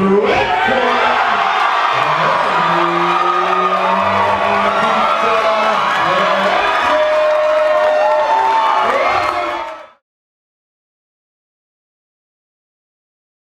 Rick